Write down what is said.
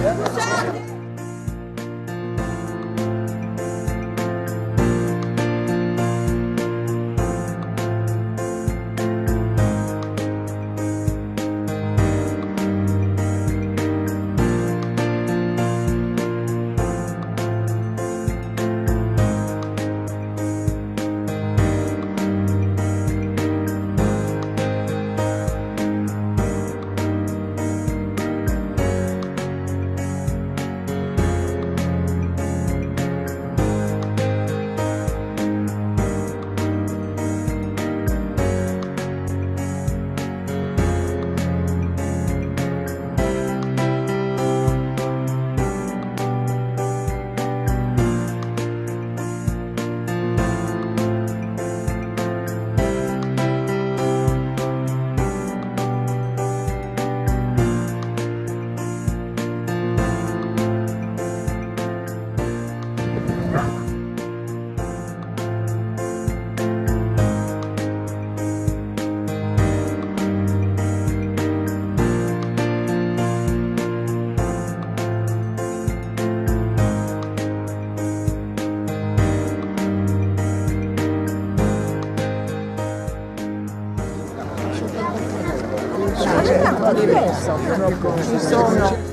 Jorge! Tanto diverso, ci sono